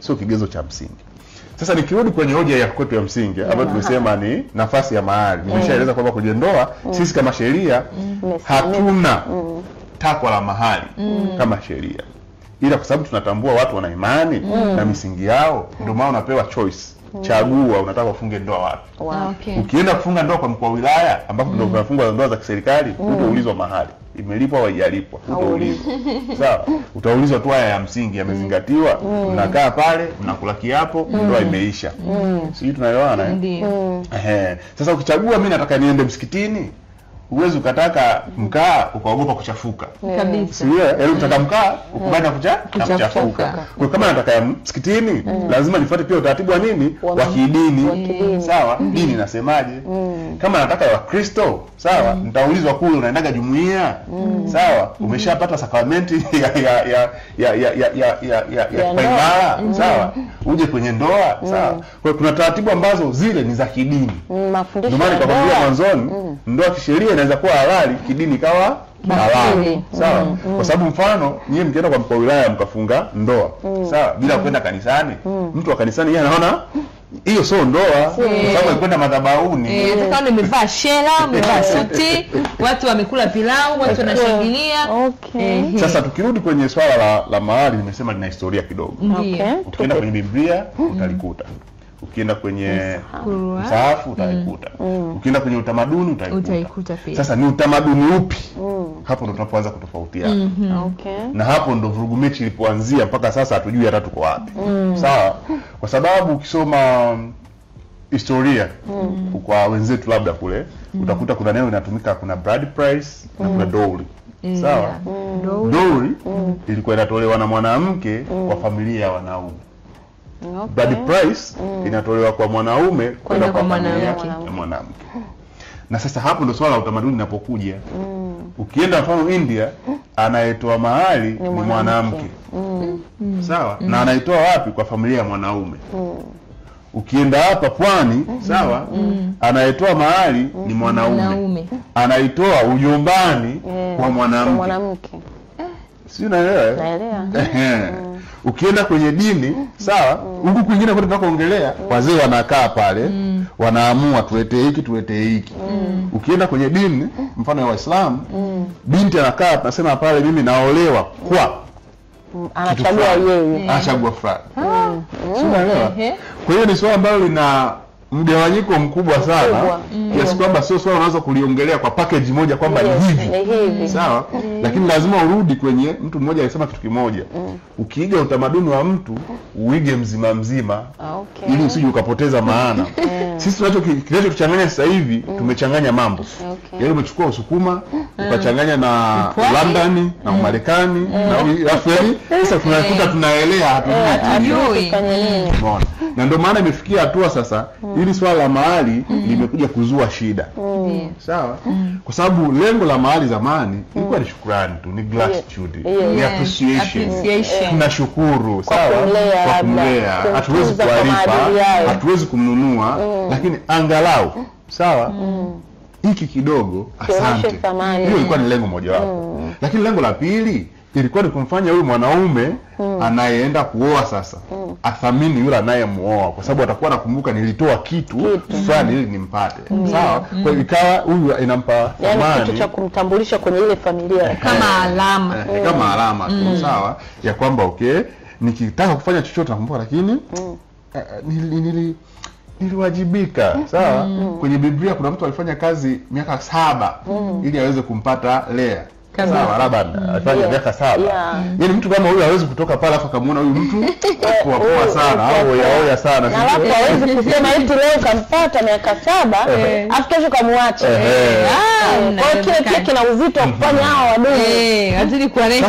sio kigezo cha msingi. Sasa nikirudi kwenye hoja ya kwetu ya msingi ambayo tumesema ni nafasi ya mahari, nimeshaeleza kwamba kwenye ndoa sisi kama sheria hatuna takwa la mahari kama sheria, ila kwa sababu tunatambua watu wana imani na misingi yao, ndio maana unapewa choice, chagua unataka ufunge ndoa wapi. Wow. Okay. Ukienda kufunga ndoa kwa mkuu wa wilaya ambapo ndio unafunga ndoa za kiserikali, mm. utaulizwa mahali imelipwa au haijalipwa, utaulizwa. Sawa, utaulizwa tu haya ya msingi yamezingatiwa, mm. mnakaa pale mnakula kiapo, mm. ndoa imeisha. mm. Sijui tunaelewana eh? Mm. Ehe. Sasa ukichagua mimi nataka niende msikitini, huwezi ukataka mkaa ukaogopa kuchafuka. Yaani Utaka mkaa ukubali na kuchafuka. Kwa kama nataka ya msikitini, lazima nifuate pia utaratibu wa nini? Wa kidini, sawa. Dini nasemaje? Kama nataka ya Wakristo, sawa, nitaulizwa kule unaendaga jumuiya, sawa, umeshapata sakramenti ya paimara, sawa, uje kwenye ndoa, sawa. Kwa kuna taratibu ambazo zile ni za kidini, ndio maana nikakwambia mwanzoni, ndoa kisheria inaweza kuwa halali, kidini kawa halali. Sawa? Kwa sababu mfano, nyie mkienda kwa mkuu wa wilaya mkafunga ndoa, sawa? Bila kwenda kanisani, mtu wa kanisani yeye anaona hiyo sio ndoa, kwa sababu alikwenda madhabahuni. Eh, hata kama nimevaa shela, nimevaa suti, watu wamekula pilau, watu wanashangilia. Okay. Eh, Sasa tukirudi kwenye swala la, la mahali nimesema lina historia kidogo. Okay. Ukienda kwenye Biblia utalikuta, ukienda kwenye msaafu utaikuta mm. ukienda kwenye utamaduni utaikuta. Utaikuta pia. Sasa ni utamaduni upi? mm. Hapo ndo tunapoanza kutofautiana mm -hmm. Okay. na hapo ndo vurugu mechi ilipoanzia mpaka sasa hatujui hata tuko wapi. mm. Sawa, kwa sababu ukisoma historia mm. kwa wenzetu labda kule mm. utakuta kuna neno linatumika, kuna bride price mm. na kuna dowry. yeah. Sawa, Dowry. mm. ilikuwa inatolewa na mwanamke mm. kwa familia ya wanaume. Okay. Bride price mm. inatolewa kwa mwanaume kwenda kwa mwanamke. mwanamke. Na sasa hapo ndo swala la utamaduni linapokuja. mm. Ukienda mfano India, anayetoa mahali ni mwanamke, mm. sawa, mm. na anaitoa wapi? Kwa familia ya mwanaume. mm. Ukienda hapa pwani, sawa, mm. anayetoa mahali mm. ni mwanaume, Mwanaume. anaitoa ujombani yeah. kwa mwanamke. si unaelewa? eh? Naelewa. Ukienda kwenye dini sawa, huku kwingine kote tunakoongelea mm. wazee wanakaa pale mm. wanaamua tuletee hiki tuletee hiki. mm. Ukienda kwenye dini mfano ya Waislamu binti anakaa tunasema pale, mimi naolewa kwa Mm, Anachagua yeye. anachagua fulani? Ehe. Kwa hiyo ni swala ambalo lina mgawanyiko mkubwa sana. Kiasi kiasi kwamba sio swala unaweza kuliongelea kwa package moja kwamba ni Yes, hivi. sawa? Lakini lazima urudi kwenye mtu mmoja alisema kitu kimoja. Mm. ukiiga utamaduni wa mtu uige mzima mzima. Ah, Okay. ili usije ukapoteza maana. Sisi tunacho kinachotuchanganya sasa hivi mm. tumechanganya mambo. Okay. yaani umechukua usukuma ukachanganya na. London na Umarekani na alafu yaani sasa tunakuta tunaelea hatujui Na ndio maana imefikia hatua sasa mm. ili swala la mahali limekuja kuzua shida. Mm. sawa? Mm. kwa sababu lengo la mahali zamani ilikuwa ni shukrani tu ni gratitude. Yeah. ni Yeah. appreciation. Appreciation. tunashukuru sawa? kwa kumlea. Hatuwezi yayo. hatuwezi kumnunua mm. lakini angalau sawa? Hiki kidogo asante. hiyo ilikuwa ni lengo mojawapo. Lakini lengo la pili ilikuwa ni kumfanya huyu mwanaume anayeenda kuoa sasa athamini yule anayemuoa kwa sababu atakuwa anakumbuka nilitoa kitu fulani ili nimpate. Sawa? Kwa hiyo ikawa huyu inampa Yaani thamani. kitu cha kumtambulisha kwenye ile familia. Kama alama. eh, kama alama tu sawa? Ya kwamba okay nikitaka kufanya chochote nakumbuka lakini eh, nili, nili, niliwajibika sawa? Mm. kwenye biblia kuna mtu alifanya kazi miaka saba mm. ili aweze kumpata lea. Sawa labda afanye miaka saba. Yaani mtu kama huyu hawezi kutoka pale afa kamwona huyu mtu kwa poa sana au oya sana Na alafu hawezi kusema eti leo ukampata miaka saba afu kesho kamuacha. Ehe. Ah, Kwa hiyo kile pia kina uzito wa kufanya hao wadumu Eh, azidi kuwaresha